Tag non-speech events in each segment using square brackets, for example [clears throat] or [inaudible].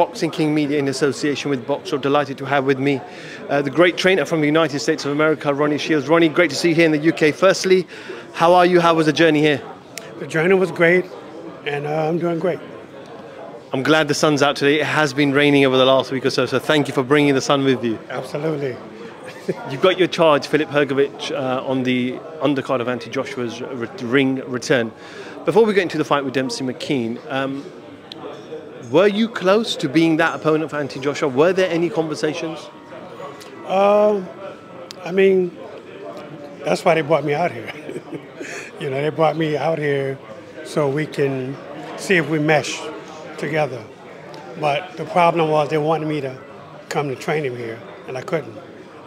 Boxing King Media in association with Boxraw. Delighted to have with me uh, the great trainer from the United States of America, Ronnie Shields. Ronnie, great to see you here in the UK. Firstly, how are you? How was the journey here? The journey was great, and uh, I'm doing great. I'm glad the sun's out today. It has been raining over the last week or so, so thank you for bringing the sun with you. Absolutely. [laughs] You've got your charge, Filip Hrgovic, uh, on the undercard of Anthony Joshua's re- ring return. Before we get into the fight with Demsey McKean, um, were you close to being that opponent for Anthony Joshua? Were there any conversations? Um, I mean, that's why they brought me out here. [laughs] you know, they brought me out here so we can see if we mesh together. But the problem was they wanted me to come to train him here, and I couldn't.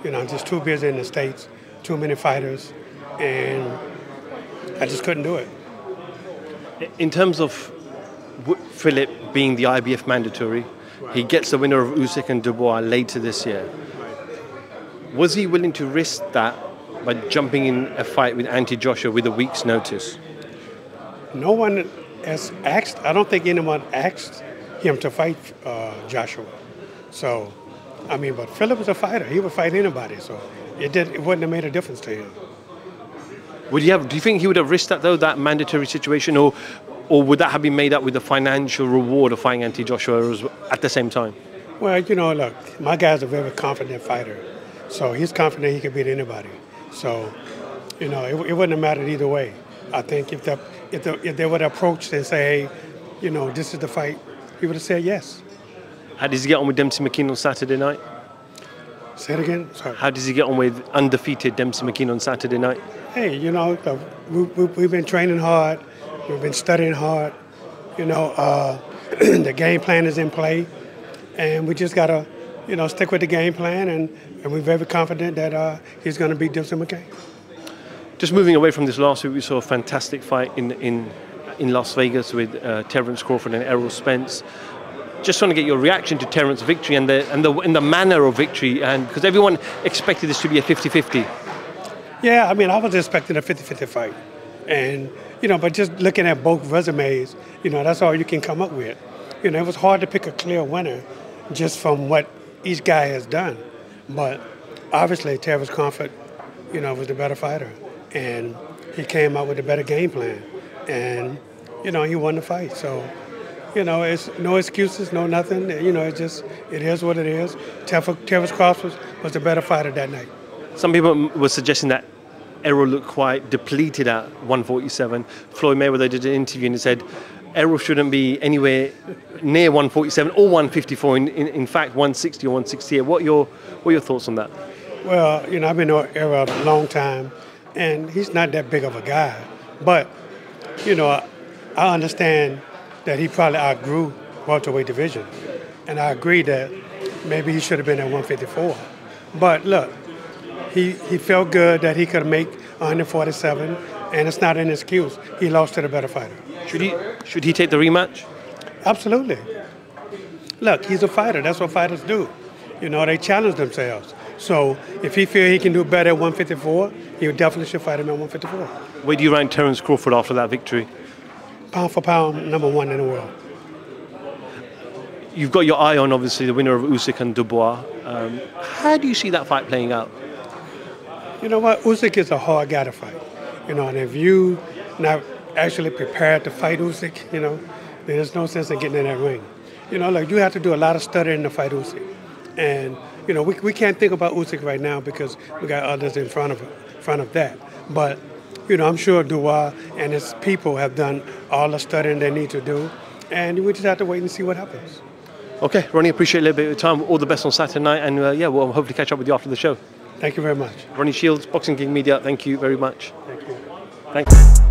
You know, I'm just too busy in the States, too many fighters, and I just couldn't do it. In terms of Filip being the IBF mandatory, he gets the winner of Usyk and Dubois later this year. Was he willing to risk that by jumping in a fight with Anthony Joshua with a week's notice? No one has asked, I don't think anyone asked him to fight uh, Joshua. So, I mean, but Filip was a fighter. He would fight anybody. So it, did, it wouldn't have made a difference to him. Would you have? Do you think he would have risked that though, that mandatory situation, or, or would that have been made up with the financial reward of fighting Anthony Joshua at the same time? Well, you know, look, my guy's a very confident fighter. So he's confident he can beat anybody. So, you know, it, it wouldn't have mattered either way. I think if, the, if, the, if they would have approached and say, hey, you know, this is the fight, he would have said yes. How does he get on with Demsey McKean on Saturday night? Say it again. Sorry. How does he get on with undefeated Demsey McKean on Saturday night? hey, you know, the, we, we, we've been training hard, we've been studying hard. You know, uh, [clears throat] the game plan is in play, and we just gotta, you know, stick with the game plan, and, and we're very confident that uh, he's gonna beat Demsey McKean. Just moving away from this last week, we saw a fantastic fight in in in Las Vegas with uh, Terence Crawford and Errol Spence. Just want to get your reaction to Terence's victory and the and the and the manner of victory, and because everyone expected this to be a 50-50. Yeah, I mean, I was expecting a 50-50 fight, and you know, but just looking at both resumes, you know, that's all you can come up with. You know, it was hard to pick a clear winner just from what each guy has done, but obviously Terence Crawford, you know, was the better fighter, and he came out with a better game plan, and you know, he won the fight. So. You know, it's no excuses, no nothing. You know, it just it is what it is. Terence Crawford was the better fighter that night. Some people were suggesting that Errol looked quite depleted at 147. Floyd Mayweather did an interview and said Errol shouldn't be anywhere near 147 or 154. In, in, in fact, 160 or 168. What are your what are your thoughts on that? Well, you know, I've been knowing Errol a long time, and he's not that big of a guy. But, you know, I, I understand that he probably outgrew welterweight division, and I agree that maybe he should have been at 154. But look, he he felt good that he could make 147, and it's not an excuse. He lost to the better fighter. Should he should he take the rematch? Absolutely. Look, he's a fighter. That's what fighters do. You know, they challenge themselves. So if he feel he can do better at 154, he definitely should fight him at 154. Where do you rank Terence Crawford after that victory? Pound for pound, number one in the world. You've got your eye on obviously the winner of Usyk and Dubois. Um, how do you see that fight playing out? You know what? Usyk is a hard guy to fight. You know, and if you not actually prepared to fight Usyk, you know, there's no sense in getting in that ring. You know, like you have to do a lot of studying to fight Usyk. And, you know, we, we can't think about Usyk right now because we got others in front of front of that. But, you know, I'm sure Dubois and his people have done all the studying they need to do. And we just have to wait and see what happens. Okay, Ronnie, appreciate a little bit of your time. All the best on Saturday night, and uh, yeah, we'll hopefully catch up with you after the show. Thank you very much. Ronnie Shields, Boxing King Media. Thank you very much. Thank you. Thanks.